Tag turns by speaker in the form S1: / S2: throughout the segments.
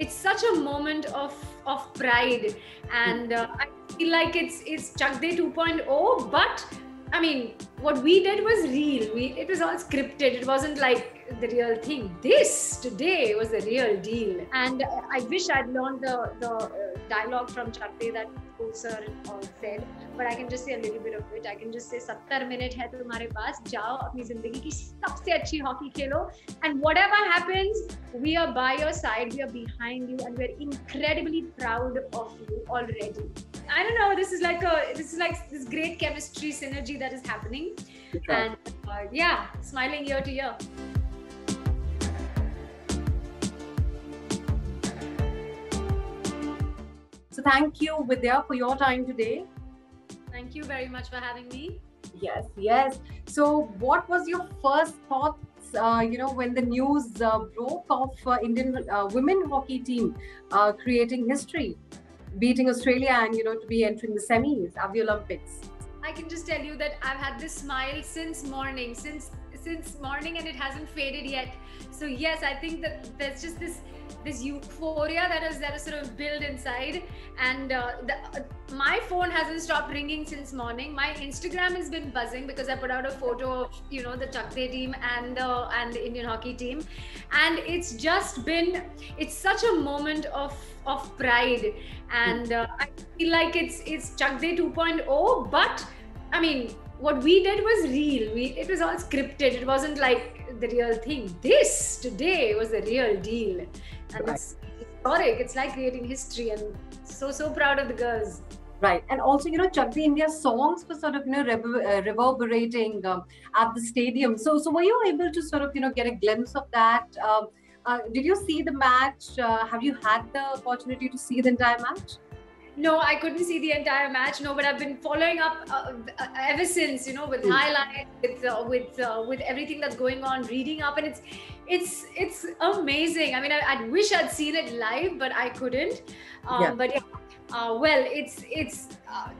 S1: it's such a moment of of pride. And uh, i feel like it's it's chak de 2.0 but i mean what we did was real. We it was all scripted. It wasn't like the real thing. This today was the real deal. And i wish i'd learned the the uh, dialogue from chak de that sir uh, said but I can just say a little bit of it. I can just say 70 minute hai tumhare paas jao apni zindagi ki sabse achhi hockey khelo and whatever happens we are by your side we are behind you and we're incredibly proud of you already. I don't know this is like a this is like this great chemistry synergy that is happening and uh, yeah smiling ear to ear.
S2: So thank you, Vidya, for your time today.
S1: Thank you very much for having me.
S2: Yes, yes. So, what was your first thoughts? Uh, you know, when the news uh, broke of uh, Indian uh, women hockey team uh, creating history, beating Australia, and you know to be entering the semis of the Olympics.
S1: I can just tell you that I've had this smile since morning, since since morning, and it hasn't faded yet. So yes, I think that there's just this this euphoria that is that is sort of built inside and uh, the, my phone hasn't stopped ringing since morning. My instagram has been buzzing because i put out a photo of you know the chak de team and the and the indian hockey team. And it's just been it's such a moment of of pride. And uh, i feel like it's it's chak de 2.0 but i mean what we did was real. We it was all scripted. It wasn't like the real thing. This today was the real deal. And right. it's historic. It's like creating history, and so so proud of the girls.
S2: Right, and also you know, Chak De India songs were sort of you know rever- uh, reverberating um, at the stadium. So so were you able to sort of you know get a glimpse of that? Um, uh, did you see the match? Uh, have you had the opportunity to see the entire match?
S1: No, I couldn't see the entire match. No, but I've been following up uh, uh ever since. You know, with mm. highlights, with uh, with uh, with everything that's going on, reading up, and it's it's it's amazing. I mean, I, I wish I'd seen it live, but I couldn't. Um, yeah. But yeah, uh, well, it's it's. Uh,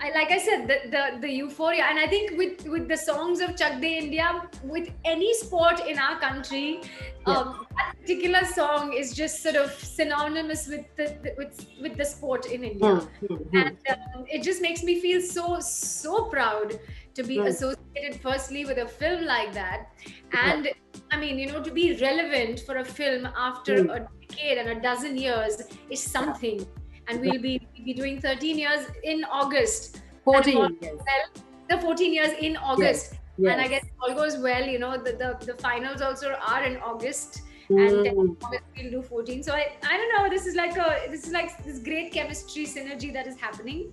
S1: I, like I said, the, the the euphoria, and I think with with the songs of Chak De India, with any sport in our country, yeah. um, that particular song is just sort of synonymous with the, the with with the sport in India, mm-hmm. and um, it just makes me feel so so proud to be associated firstly with a film like that, and. I mean, you know, to be relevant for a film after a decade and a dozen years is something. And we'll be, we'll be doing 13 years in August.
S2: 14 years.
S1: Well, the 14 years in August. Yes. Yes. And I guess all goes well, you know, the, the, the finals also are in August. Mm. And then we'll do 14. So I, I don't know. This is like a this is like this great chemistry synergy that is happening.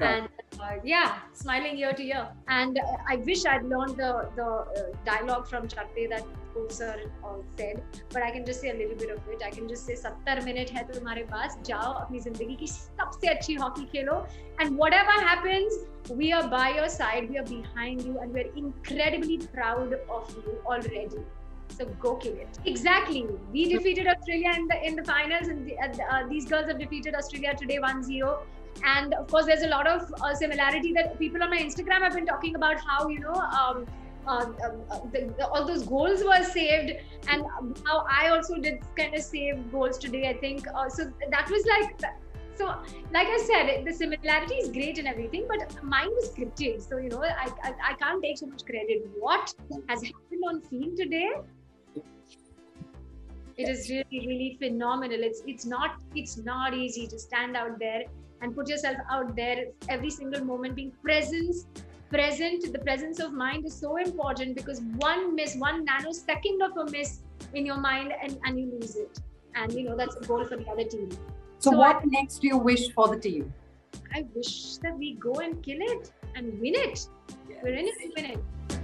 S1: And uh, yeah, smiling year to year. And uh, I wish I'd learned the the uh, dialogue from Chak that uh, said but I can just say a little bit of it. I can just say 70 minute hai tumhare paas jao apni zindagi ki sabse achhi hockey khelo and whatever happens we are by your side we are behind you and we're incredibly proud of you already. So go kill it. Exactly. We defeated australia in the in the finals and the, uh, these girls have defeated australia today 1-0 and of course there's a lot of uh, similarity that people on my instagram have been talking about how you know um, uh, um, uh, the, all those goals were saved and how i also did kind of save goals today i think. Uh, so that was like so like i said the similarity is great and everything but mine was scripted. So you know I, I, I can't take so much credit. What has happened on field today? It is really really phenomenal. It's it's not it's not easy to stand out there and put yourself out there every single moment being presence present the presence of mind is so important because one miss one nanosecond of a miss in your mind and, and you lose it. And you know that's a goal for the other team.
S2: So, so what I, next do you wish for the team?
S1: I wish that we go and kill it and win it. Yes. we're in it to win it